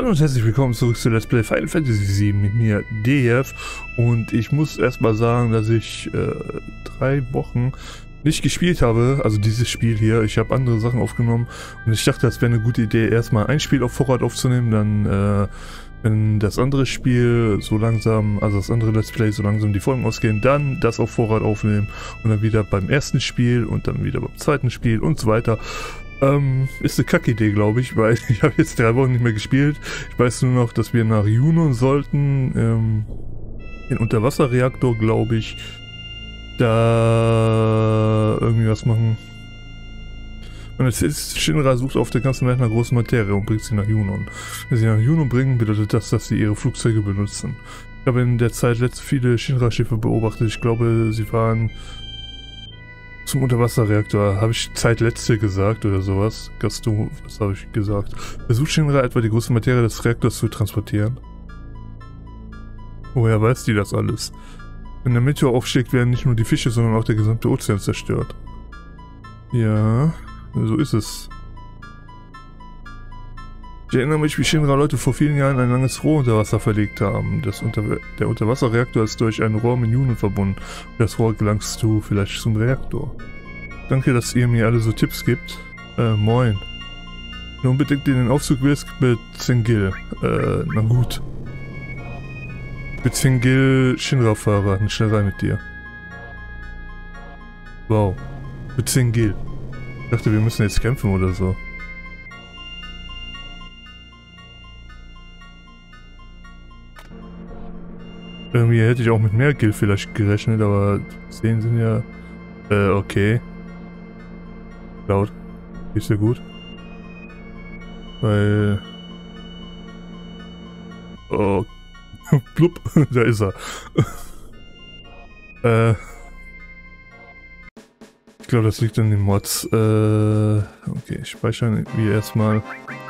Hallo und herzlich willkommen zurück zu Let's Play Final Fantasy VII mit mir, DF. Und ich muss erstmal sagen, dass ich äh, drei Wochen nicht gespielt habe, also dieses Spiel hier. Ich habe andere Sachen aufgenommen und ich dachte, das wäre eine gute Idee, erstmal ein Spiel auf Vorrat aufzunehmen, dann äh, wenn das andere Spiel so langsam, also das andere Let's Play so langsam die Folgen ausgehen, dann das auf Vorrat aufnehmen und dann wieder beim ersten Spiel und dann wieder beim zweiten Spiel und so weiter. Ähm, ist eine Kackidee, glaube ich, weil ich habe jetzt drei Wochen nicht mehr gespielt. Ich weiß nur noch, dass wir nach Junon sollten, ähm, in Unterwasserreaktor, glaube ich, da irgendwie was machen. Und es ist, Shinra sucht auf der ganzen Welt nach großen Materie und bringt sie nach Junon. Wenn sie nach Junon bringen, bedeutet das, dass sie ihre Flugzeuge benutzen. Ich habe in der Zeit letzte viele Shinra-Schiffe beobachtet. Ich glaube, sie waren zum Unterwasserreaktor. Habe ich Zeit letzte gesagt oder sowas? Gaston, was habe ich gesagt? Versucht Shinra etwa die große Materie des Reaktors zu transportieren? Woher weiß die das alles? Wenn der Meteor aufschlägt, werden nicht nur die Fische, sondern auch der gesamte Ozean zerstört. Ja, so ist es. Ich erinnere mich, wie Shinra-Leute vor vielen Jahren ein langes Rohr unter Wasser verlegt haben. Das unter der Unterwasserreaktor ist durch ein Rohr mit Junen verbunden. Das Rohr gelangst du vielleicht zum Reaktor. Danke, dass ihr mir alle so Tipps gibt. Äh, moin. Wenn du unbedingt in den Aufzug willst, mit Zengil. Äh, na gut. Mit Zengil Shinra-Fahrer, nicht schnell rein mit dir. Wow. Mit Zengil. Ich dachte, wir müssen jetzt kämpfen oder so. Irgendwie hätte ich auch mit mehr Gil vielleicht gerechnet, aber 10 sind ja... Äh, okay. Laut. Ist ja gut. Weil... Oh. Blub. da ist er. äh... Ich glaube, das liegt an den Mods. Äh... Okay, speichern wir erstmal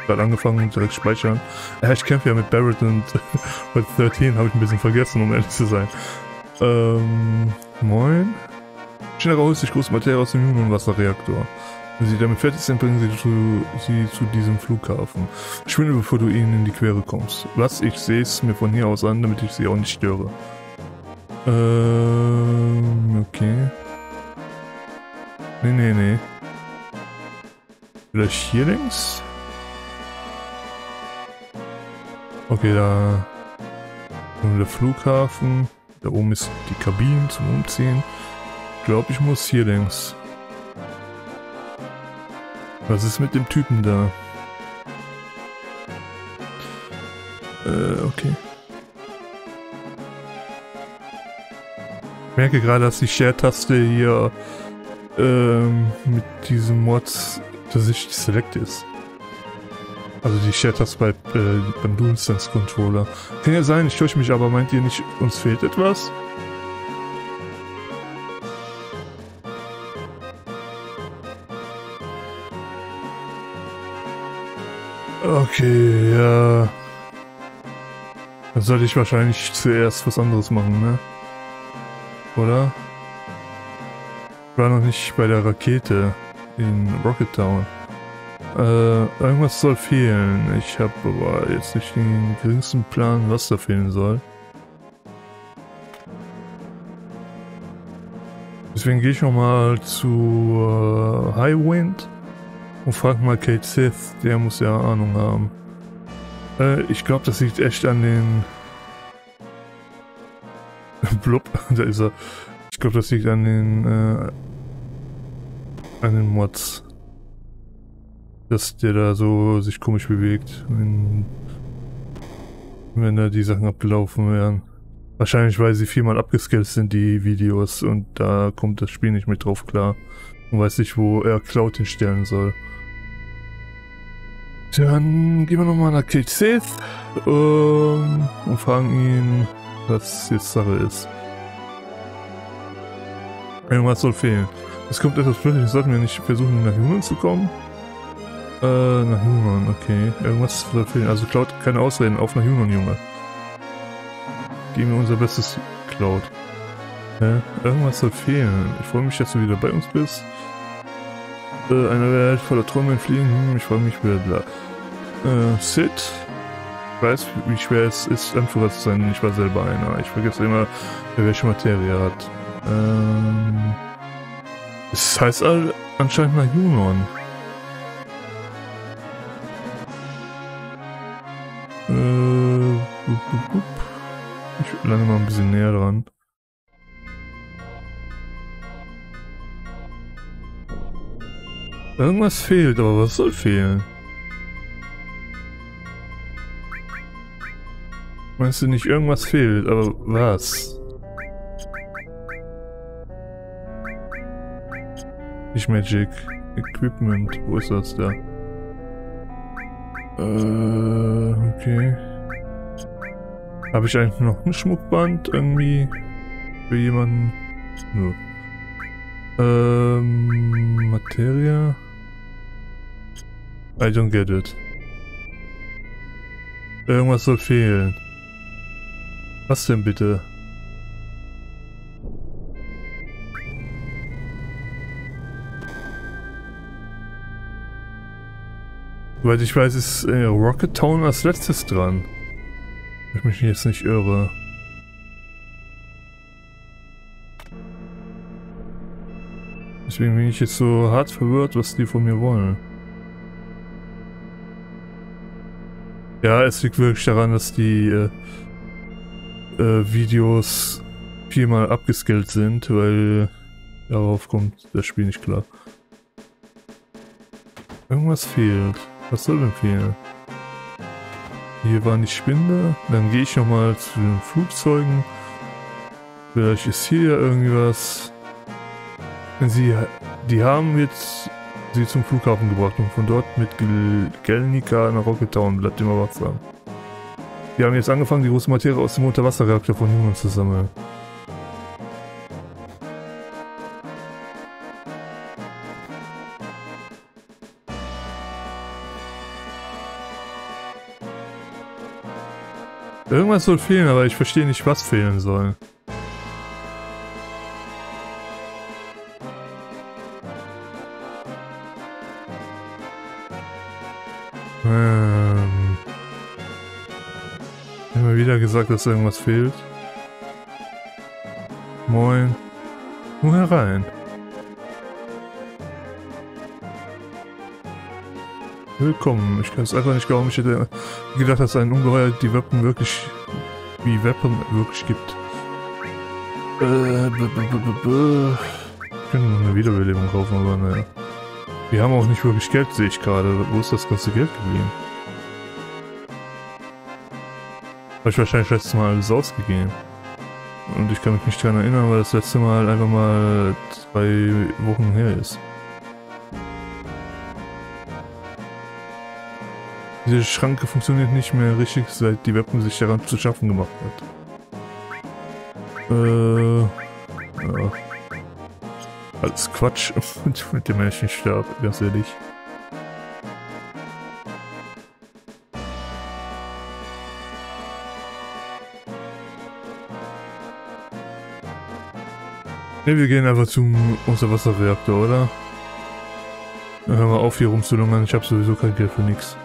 gerade angefangen direkt speichern. Ja, ich kämpfe ja mit Barrett und bei 13 habe ich ein bisschen vergessen, um ehrlich zu sein. Ähm, moin. Schneller holt sich große Materie aus dem Ionenwasserreaktor. Wenn sie damit fertig sind, bringen sie zu, sie zu diesem Flughafen. Schwinde, bevor du ihnen in die Quere kommst. Was ich sehe es mir von hier aus an, damit ich sie auch nicht störe. Ähm, okay. Nee, nee, nee. Vielleicht hier links? Okay, da der Flughafen. Da oben ist die Kabine zum Umziehen. Ich glaube, ich muss hier längs. Was ist mit dem Typen da? Äh, okay. Ich merke gerade, dass die Share-Taste hier ähm, mit diesem Mods, dass ich Select ist. Also die Share-Taste bei, äh, beim DualSense Controller. Kann ja sein, ich täusche mich, aber meint ihr nicht, uns fehlt etwas? Okay, ja. Dann sollte ich wahrscheinlich zuerst was anderes machen, ne? Oder? Ich war noch nicht bei der Rakete in Rocket Town. Äh, irgendwas soll fehlen. Ich habe aber jetzt nicht den geringsten Plan, was da fehlen soll. Deswegen gehe ich nochmal zu äh, Highwind und frage mal Kate Sith. Der muss ja Ahnung haben. Äh, ich glaube, das liegt echt an den... Blub, da ist er. Ich glaube, das liegt an den... Äh, an den Mods dass der da so sich komisch bewegt, wenn, wenn da die Sachen abgelaufen wären. Wahrscheinlich, weil sie viermal abgescaled sind, die Videos, und da kommt das Spiel nicht mit drauf klar. Und weiß nicht, wo er Cloud hinstellen soll. Dann gehen wir nochmal nach Kate Sith ähm, und fragen ihn, was jetzt Sache ist. Irgendwas soll fehlen. Es kommt etwas plötzlich, sollten wir nicht versuchen, nach Human zu kommen? Äh, nach Junon, okay. Irgendwas soll fehlen. Also Cloud, keine Ausreden, auf nach Junon, Junge. Geben wir unser bestes, Cloud. Hä? Irgendwas soll fehlen. Ich freue mich, dass du wieder bei uns bist. Äh, eine Welt voller Träume fliegen. Hm, ich freue mich, bla bla. Äh, Sid. Ich weiß, wie schwer es ist, Anführer zu sein. Ich war selber einer. Ich vergesse immer, wer welche Materie hat. Ähm, es heißt anscheinend nach Junon. Ich lande mal ein bisschen näher dran. Irgendwas fehlt, aber was soll fehlen? Meinst du nicht, irgendwas fehlt, aber was? Nicht Magic. Equipment. Wo ist das da? Äh, okay. Habe ich eigentlich noch ein Schmuckband irgendwie für jemanden? Nö. Ähm, Materia? I don't get it. Irgendwas soll fehlen. Was denn bitte? Soweit ich weiß, ist äh, Rocket Town als letztes dran. Ich mich jetzt nicht irre. Deswegen bin ich jetzt so hart verwirrt, was die von mir wollen. Ja, es liegt wirklich daran, dass die äh, äh, Videos viermal abgeskillt sind, weil darauf kommt das Spiel nicht klar. Irgendwas fehlt. Was soll denn fehlen? Hier waren die Spinde. Dann gehe ich nochmal zu den Flugzeugen. Vielleicht ist hier ja irgendwas. Sie, die haben jetzt sie zum Flughafen gebracht und von dort mit Gelnica nach Rocket Town. Bleibt immer wachsam. Wir haben jetzt angefangen, die große Materie aus dem Unterwasserreaktor von Jungen zu sammeln. Irgendwas soll fehlen, aber ich verstehe nicht, was fehlen soll. wieder gesagt, dass irgendwas fehlt. Moin. Nur herein. Willkommen. Ich kann es einfach nicht glauben. Ich hätte gedacht, dass ein Ungeheuer die Weapon wirklich wie Weapon wirklich gibt. Äh, b -b -b ich könnte eine Wiederbelebung kaufen, aber naja. Wir haben auch nicht wirklich Geld, sehe ich gerade. Wo ist das ganze Geld geblieben? Habe ich wahrscheinlich letztes Mal alles ausgegeben. Und ich kann mich nicht daran erinnern, weil das letzte Mal einfach mal zwei Wochen her ist. Diese Schranke funktioniert nicht mehr richtig, seit die Weapon sich daran zu schaffen gemacht hat. Äh... Ja. Alles Quatsch mit dem Menschenstab, ganz ehrlich. Ne, wir gehen einfach zum Unterwasserreaktor, oder? Dann hör mal auf, hier rumzulungern. Ich habe sowieso kein Geld für nichts.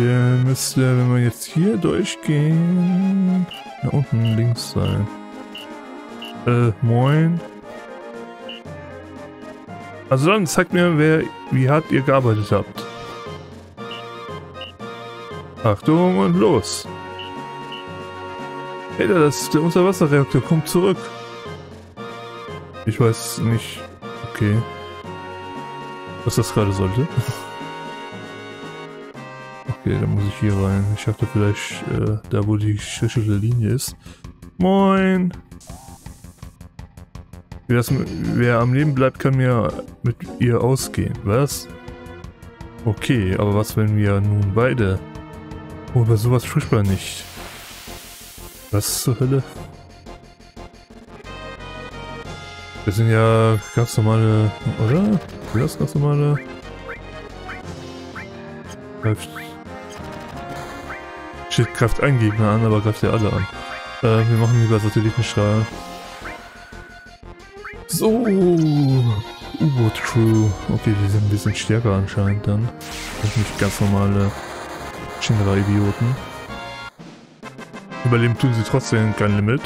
Der müsste, wenn wir jetzt hier durchgehen, da unten links sein. Äh, moin. Also dann zeigt mir, wer, wie hart ihr gearbeitet habt. Achtung und los. Peter, das ist der Unterwasserreaktor. Kommt zurück. Ich weiß nicht. Okay. Was das gerade sollte. okay, dann muss ich hier rein. Ich dachte vielleicht äh, da, wo die schriftliche Linie ist. Moin. Wer, wer am Leben bleibt, kann mir mit ihr ausgehen. Was? Okay, aber was, wenn wir nun beide... Oh, aber sowas spricht man nicht. Was zur Hölle? Wir sind ja ganz normale, oder? Sind das ganz normale? Greift. Shit, greift ein Gegner an, aber greift ja alle an. Äh, wir machen lieber Satellitenstrahl. So. U-Boot-Crew. Okay, die sind ein bisschen stärker anscheinend dann. Das nicht ganz normale Shinra-Idioten. Überleben tun sie trotzdem kein Limit.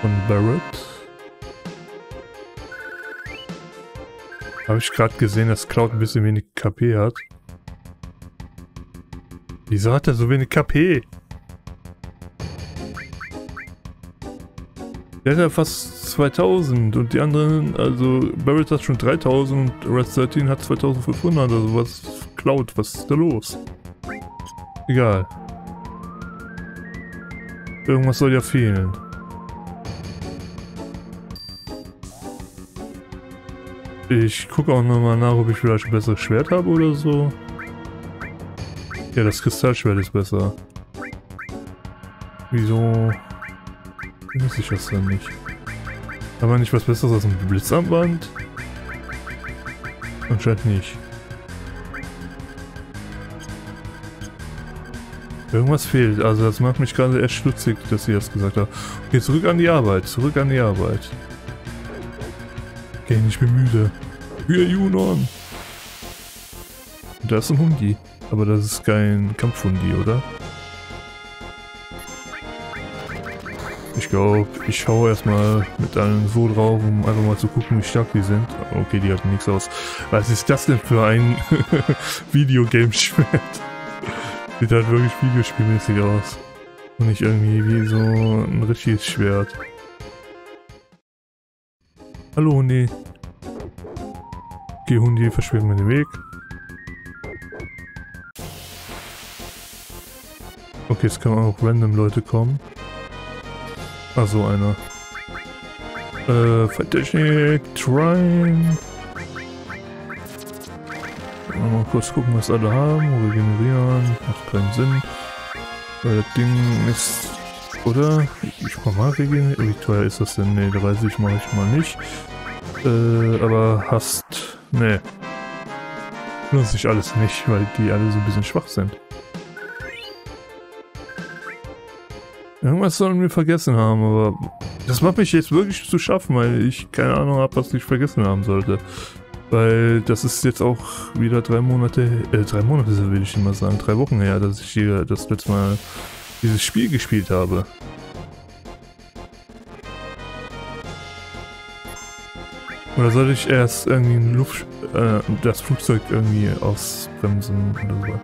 Von Barrett. Habe ich gerade gesehen, dass Cloud ein bisschen wenig KP hat. Wieso hat er so wenig KP? Der hat ja fast 2000 und die anderen, also Barrett hat schon 3000 und Red 13 hat 2500, also was Cloud, was ist da los? Egal. Irgendwas soll ja fehlen. Ich gucke auch nochmal nach, ob ich vielleicht ein besseres Schwert habe oder so. Ja, das Kristallschwert ist besser. Wieso weiß ich das dann nicht? Aber nicht was Besseres als ein Blitzarmband? Anscheinend nicht. Irgendwas fehlt. Also das macht mich gerade echt stutzig, dass sie das gesagt haben. Okay, zurück an die Arbeit. Zurück an die Arbeit. Okay, ich bin müde. Für Junon. Da ist ein Hundi. Aber das ist kein Kampfhundi, oder? Glaube, ich schaue erstmal mit allen so drauf, um einfach mal zu gucken, wie stark die sind. Okay, die halten nichts aus. Was ist das denn für ein Videogame-Schwert? Sieht halt wirklich videospielmäßig aus. Und nicht irgendwie wie so ein richtiges Schwert. Hallo Hundi. Okay, Hundi, verschwindet mir den Weg. Okay, jetzt können auch random Leute kommen. Ah, so einer. Äh, Vertechnik, Trine. Mal kurz gucken, was alle haben. Regenerieren. Macht keinen Sinn. Weil das Ding ist... Oder? Ich mach mal regenerieren. Wie teuer ist das denn? Ne, 30 mache ich mal nicht. Äh, aber hast... Ne. Lohnt sich alles nicht, weil die alle so ein bisschen schwach sind. Irgendwas sollen wir vergessen haben, aber das macht mich jetzt wirklich zu schaffen, weil ich keine Ahnung habe, was ich vergessen haben sollte. Weil das ist jetzt auch wieder drei Monate, äh, drei Monate will ich mal sagen, drei Wochen her, dass ich hier das letzte Mal dieses Spiel gespielt habe. Oder soll ich erst irgendwie ein Luft, äh, das Flugzeug irgendwie ausbremsen oder so?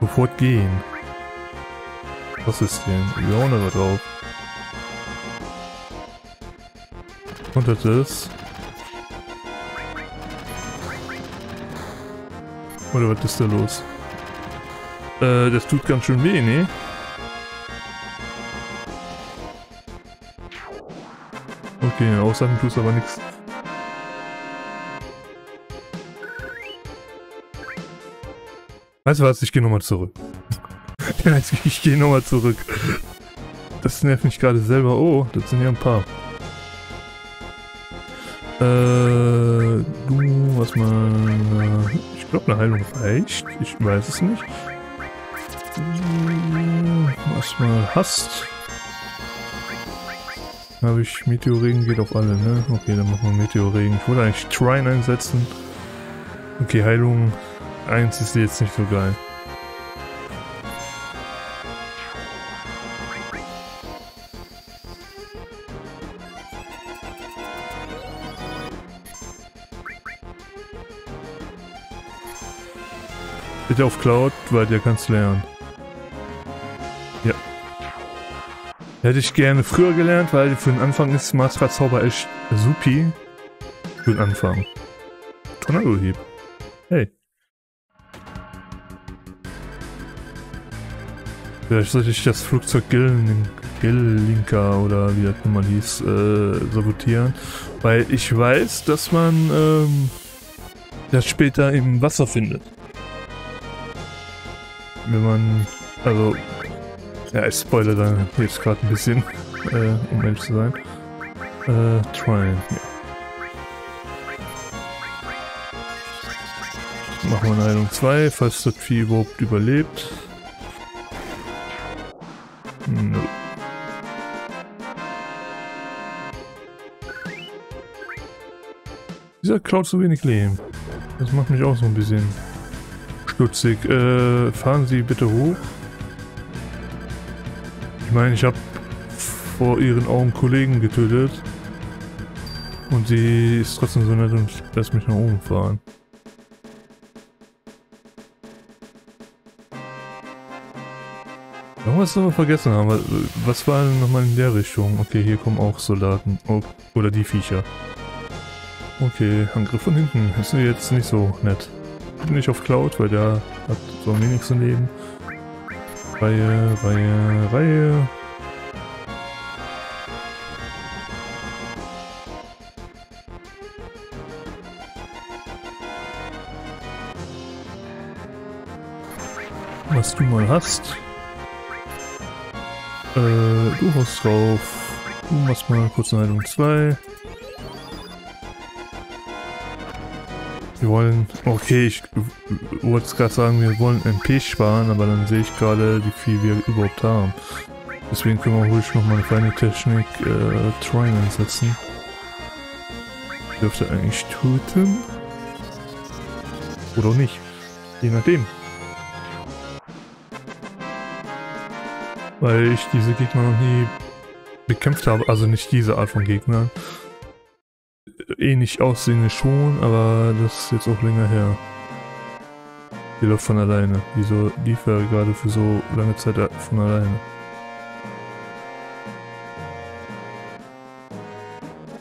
Sofort gehen. Was ist denn? Hauen aber drauf. Und das ist... Oder was ist da los? Äh, das tut ganz schön weh, ne? Okay, aussagen tut aber nichts. Weißt du was, ich gehe nochmal zurück. ich gehe nochmal zurück. Das nervt mich gerade selber. Oh, das sind ja ein paar. Äh, du, was mal... Ich glaube, eine Heilung reicht. Ich weiß es nicht. Was mal hast. Habe ich Meteorregen geht auf alle, ne? Okay, dann machen wir Meteorregen. Ich wollte eigentlich Trine einsetzen. Okay, Heilung 1 ist jetzt nicht so geil. Bitte auf Cloud, weil der kannst lernen. Ja. Hätte ich gerne früher gelernt, weil für den Anfang ist Matra Zauber echt supi. Für den Anfang. Tornado-Hieb. Hey. Vielleicht sollte ich das Flugzeug Gillinka oder wie das nun mal hieß, äh, sabotieren. Weil ich weiß, dass man ähm, das später im Wasser findet wenn man, also, ja, ich spoilere dann jetzt gerade ein bisschen, äh, um ehrlich zu sein. Äh, Trine, ja. Machen wir eine Heilung 2, falls das Vieh überhaupt überlebt. Nö. dieser Cloud so wenig Leben? Das macht mich auch so ein bisschen stutzig. Äh, fahren Sie bitte hoch. Ich meine, ich habe vor ihren Augen Kollegen getötet. Und sie ist trotzdem so nett und lässt mich nach oben fahren. Irgendwas haben wir vergessen haben. Was war denn nochmal in der Richtung? Okay, hier kommen auch Soldaten. Oh, oder die Viecher. Okay, Angriff von hinten. Ist jetzt nicht so nett. Bin ich auf Cloud, weil der hat so am wenigsten Leben. Reihe, Reihe, Reihe. Was du mal hast. Äh, du hast drauf. Du machst mal kurz eine Heilung 2. Wir wollen... Okay, ich wollte gerade sagen, wir wollen MP sparen, aber dann sehe ich gerade, wie viel wir überhaupt haben. Deswegen können wir ruhig nochmal eine feine Technik äh, Trying einsetzen. Dürfte eigentlich töten. Oder nicht. Je nachdem. Weil ich diese Gegner noch nie bekämpft habe. Also nicht diese Art von Gegnern. Ähnlich aussehende schon, aber das ist jetzt auch länger her. Die läuft von alleine. Wieso lief er gerade für so lange Zeit von alleine?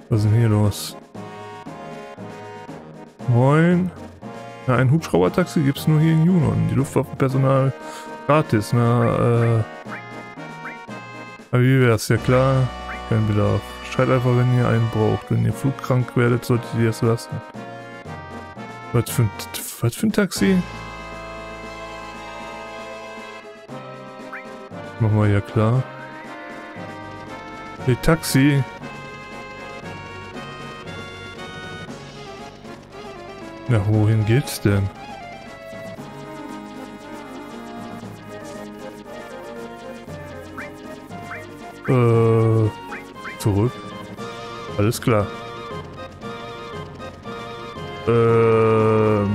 Was ist denn hier los? Moin. Na, ein Hubschrauber-Taxi gibt es nur hier in Junon. Die Luftwaffenpersonal gratis. Na, äh... Aber wie wär's? Ja klar, kein Bedarf. Schreit einfach, wenn ihr einen braucht. Wenn ihr flugkrank werdet, solltet ihr es lassen. Was für ein, was für ein Taxi? Machen wir ja klar. Hey, Taxi. Na, wohin geht's denn? Äh, zurück. Alles klar. Ähm.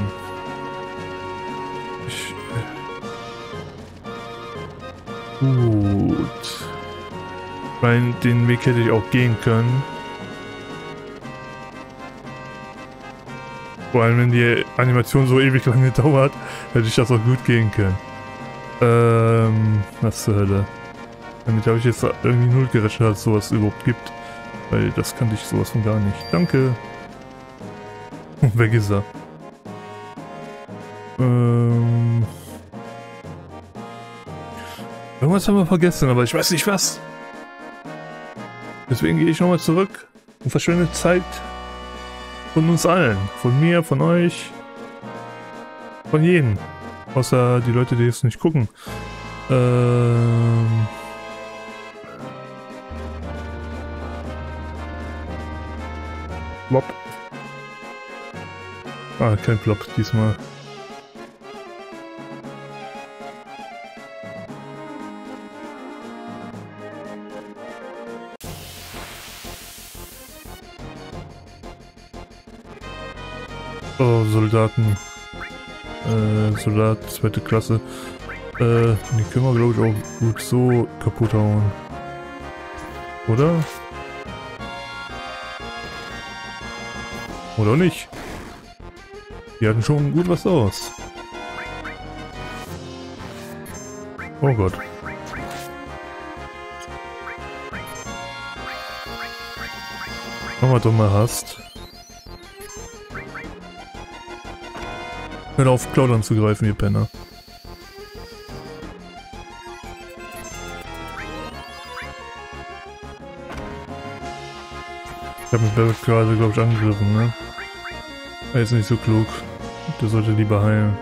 Ich, gut. Ich meine, den Weg hätte ich auch gehen können. Vor allem, wenn die Animation so ewig lange dauert, hätte ich das auch gut gehen können. Ähm, was zur Hölle. Damit habe ich jetzt irgendwie null gerechnet, dass es sowas überhaupt gibt. Weil das kannte ich sowas von gar nicht. Danke. Weg ist er. Ähm... Irgendwas haben wir vergessen, aber ich weiß nicht was. Deswegen gehe ich nochmal zurück und verschwende Zeit von uns allen. Von mir, von euch, von jedem. Außer die Leute, die jetzt nicht gucken. Ähm... Plop. Ah, kein Plop diesmal. Oh, Soldaten. Äh, Soldat, zweite Klasse. Äh, die können wir glaube ich auch gut so kaputt hauen. Oder? Oder nicht? Die hatten schon gut was aus. Oh Gott. Wenn man doch mal hast. Hör auf, Cloud anzugreifen, ihr Penner. Ich habe mich gerade, glaube ich, angegriffen, ne? Er ist nicht so klug. Der sollte lieber heilen.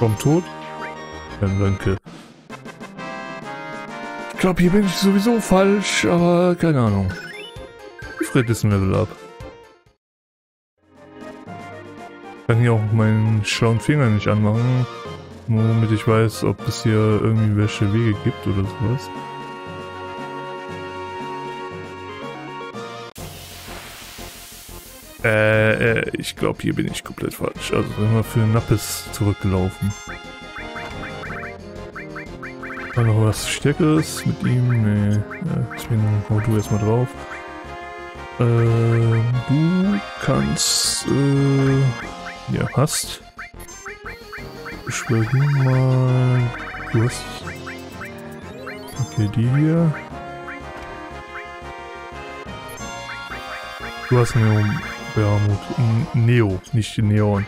Komm tot? Ja, danke. Ich glaube, hier bin ich sowieso falsch, aber keine Ahnung. Fred ist ein Level up. Kann hier auch meinen schlauen Finger nicht anmachen, womit ich weiß, ob es hier irgendwie welche Wege gibt oder sowas. Äh, äh, ich glaube, hier bin ich komplett falsch. Also sind wir für Nappes zurückgelaufen. War noch was Stärkeres mit ihm? Nee. Deswegen hau du erstmal drauf. Äh, du kannst, äh, ja, hast. Beschwör du mal. Du hast. Okay, die hier. Du hast Neo. Ja, Neo, nicht Neon.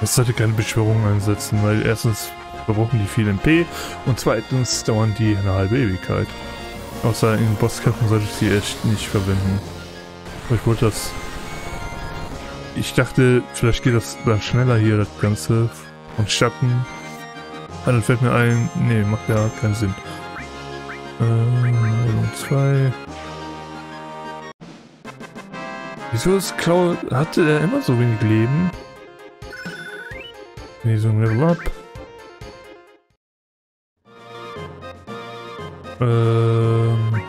Das sollte keine Beschwörung einsetzen, weil erstens verbrauchen die viel MP und zweitens dauern die eine halbe Ewigkeit. Außer in Bosskämpfen sollte ich sie echt nicht verwenden. Aber ich wollte das... Ich dachte, vielleicht geht das dann schneller hier, das Ganze. Und Schatten. Ah, dann fällt mir ein... Nee, macht ja keinen Sinn. Ähm, zwei. Wieso ist Cloud... Hatte er immer so wenig Leben? Nee, so ein Level Up. Ähm.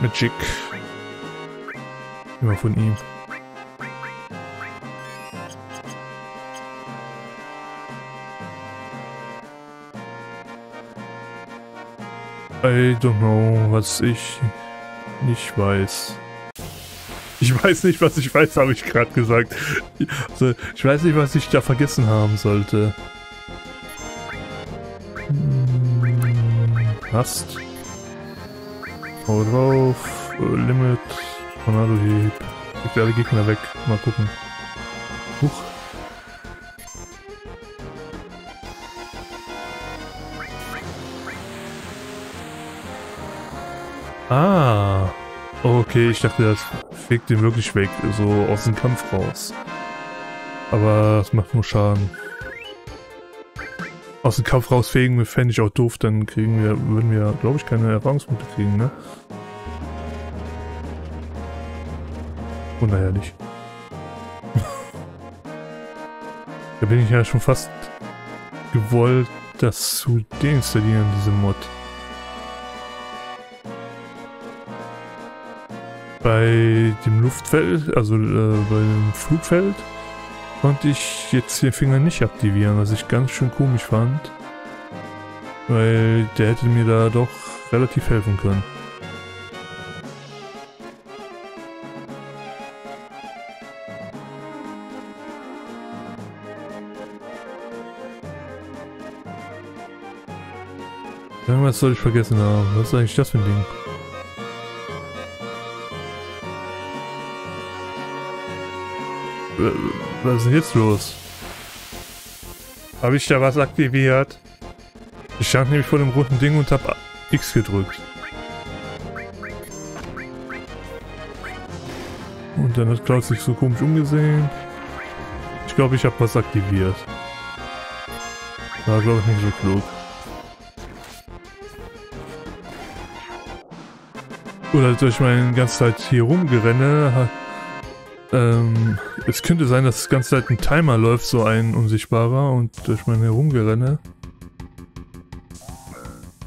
Magic. Immer von ihm. I don't know, was ich nicht weiß. Ich weiß nicht, was ich weiß, habe ich gerade gesagt. Also, ich weiß nicht, was ich da vergessen haben sollte. Hast. Hau drauf. Limit. Tornado Hieb. Kriegt alle Gegner weg. Mal gucken. Huch. Ah. Okay, ich dachte, das fegt den wirklich weg, so aus dem Kampf raus. Aber es macht nur Schaden. Aus dem Kampf rausfegen fände ich auch doof, dann kriegen wir, würden wir, glaube ich, keine Erfahrungspunkte kriegen, ne? Unerherrlich. da bin ich ja schon fast gewollt, das zu deinstallieren, diese Mod. Bei dem Luftfeld, also äh, bei dem Flugfeld, konnte ich jetzt den Finger nicht aktivieren, was ich ganz schön komisch fand. Weil der hätte mir da doch relativ helfen können. Irgendwas soll ich vergessen haben. Was ist eigentlich das für ein Ding? Was ist denn jetzt los? Habe ich da was aktiviert? Ich stand nämlich vor dem roten Ding und habe X gedrückt. Und dann hat Klaus sich so komisch umgesehen. Ich glaube, ich habe was aktiviert. War, glaube ich, nicht so klug. Oder durch meine ganze Zeit hier rumgerenne, ähm, es könnte sein, dass das ganze Zeit ein Timer läuft, so ein unsichtbarer, und durch mein Herumgerenne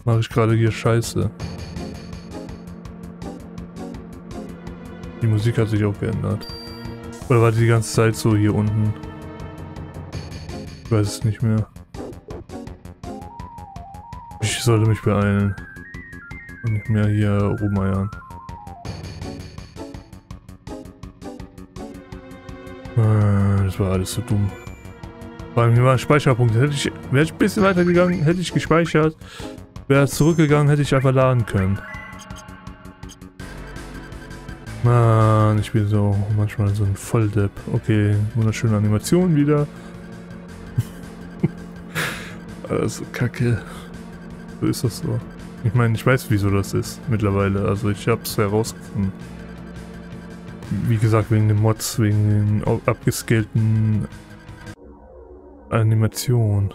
mache ich gerade hier Scheiße. Die Musik hat sich auch geändert. Oder war die die ganze Zeit so hier unten? Ich weiß es nicht mehr. Ich sollte mich beeilen. Und nicht mehr hier rumeiern. Das war alles so dumm. Vor allem hier war ein Speicherpunkt. Hätte ich, wäre ich ein bisschen weiter gegangen, hätte ich gespeichert. Wäre zurückgegangen, hätte ich einfach laden können. Mann, ich bin so manchmal so ein Volldepp. Okay, wunderschöne Animation wieder. Alles so kacke. So ist das so. Ich meine, ich weiß, wieso das ist mittlerweile. Also ich habe es herausgefunden. Wie gesagt, wegen den Mods, wegen den abgescalten Animationen.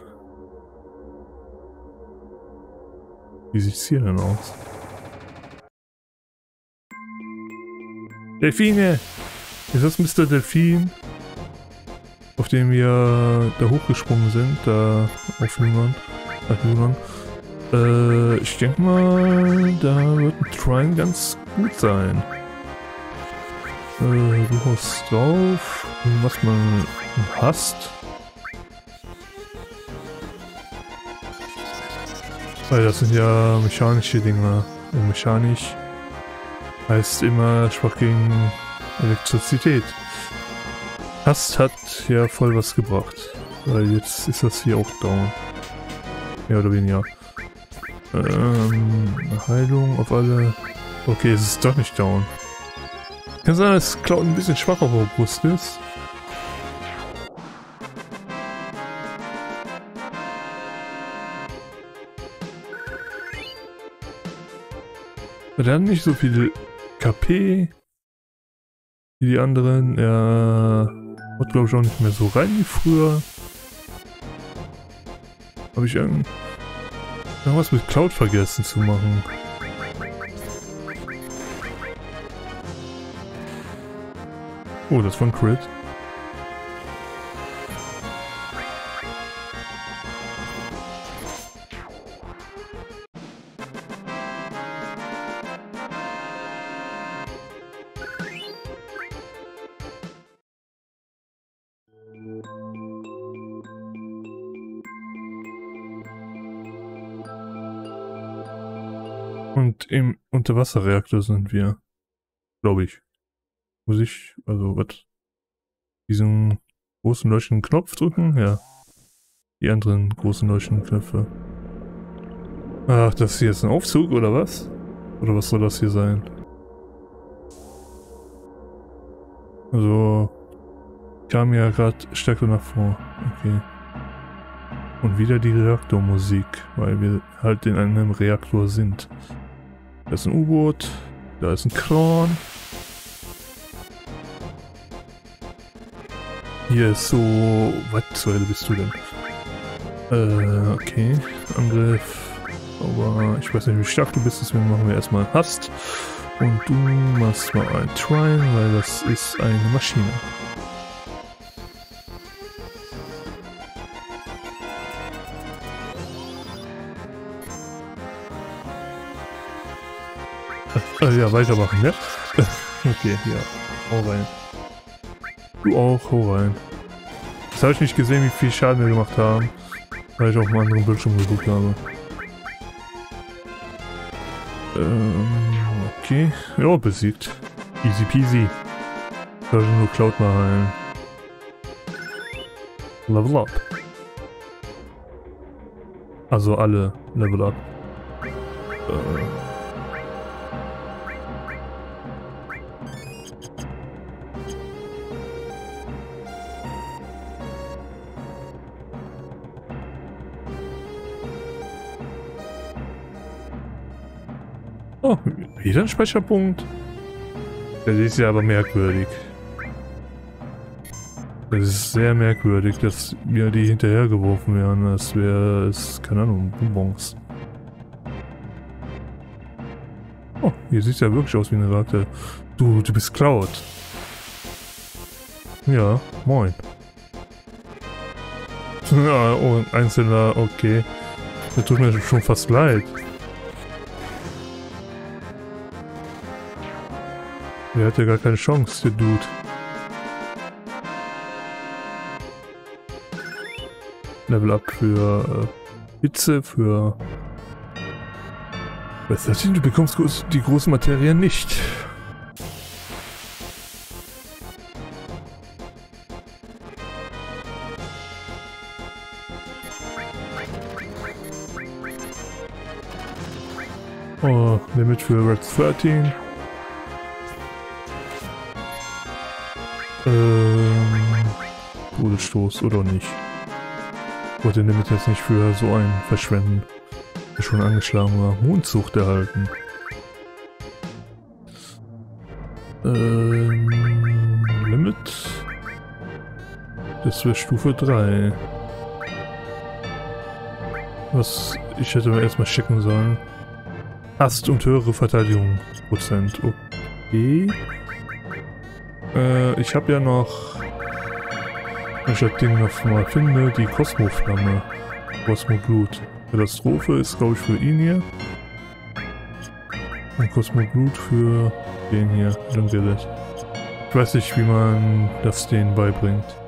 Wie sieht's hier denn aus? Delfine! Ist das Mr. Delfin? Auf dem wir da hochgesprungen sind, da auf Lunan. Auf Lunan. Äh, ich denke mal, da wird ein Trine ganz gut sein. Äh, du hast drauf, was man hasst. Weil das sind ja mechanische Dinge. Und mechanisch heißt immer schwach gegen Elektrizität. Hast hat ja voll was gebracht. Weil jetzt ist das hier auch down. Mehr oder weniger. Ähm, Heilung auf alle. Okay, es ist doch nicht down. Kann sein, dass Cloud ein bisschen schwach auf der Brust ist. Hat nicht so viel KP wie die anderen. Er hat glaube ich auch nicht mehr so rein wie früher. Habe ich irgend irgendwas mit Cloud vergessen zu machen. Oh, das war ein Crit. Und im Unterwasserreaktor sind wir. Glaube ich. Muss ich, also was? Diesen großen leuchtenden Knopf drücken? Ja. Die anderen großen leuchtenden Knöpfe. Ach, das ist jetzt ein Aufzug oder was? Oder was soll das hier sein? Also kam ja gerade stärker nach vor. Okay. Und wieder die Reaktormusik, weil wir halt in einem Reaktor sind. Da ist ein U-Boot, da ist ein Kran. Hier ist so... Was zur Hölle bist du denn? Äh, okay. Angriff. Aber ich weiß nicht, wie stark du bist, deswegen machen wir erstmal Hast. Und du machst mal ein Trine, weil das ist eine Maschine. Äh, ja, weitermachen, ne? okay, ja. Hau rein. Du auch, hau rein. Jetzt habe ich nicht gesehen, wie viel Schaden wir gemacht haben, weil ich auf einem anderen Bildschirm geguckt habe. Ähm, okay. Ja, besiegt. Easy peasy. Sollte nur Cloud mal heilen. Level up. Also alle Level up. Äh. Oh, wieder ein Speicherpunkt. Das ist ja aber merkwürdig. Das ist sehr merkwürdig, dass mir die hinterhergeworfen werden, als wäre es, keine Ahnung, Bonbons. Oh, hier sieht ja wirklich aus wie eine Ratte. Du, du bist Cloud. Ja, moin. Ja, oh, einzelner, okay. Das tut mir schon fast leid. Der hat ja gar keine Chance, der Dude. Level Up für äh, Hitze, für... Was das denn? Du bekommst die große Materie nicht. Oh, Limit für Red 13. Ähm, Todesstoß oder nicht. Ich wollte den jetzt nicht für so einen verschwenden, der schon angeschlagen war. Mondzucht erhalten. Ähm, Limit. Das wäre Stufe 3. Was ich hätte mir erstmal schicken sollen. Hast und höhere Verteidigung Prozent. Okay. Äh, ich habe ja noch, wenn ich das Ding noch mal finde, die Kosmoflamme. Kosmoglut. Katastrophe ist, glaube ich, für ihn hier. Und Kosmoglut für den hier. Ich weiß nicht, wie man das denen beibringt.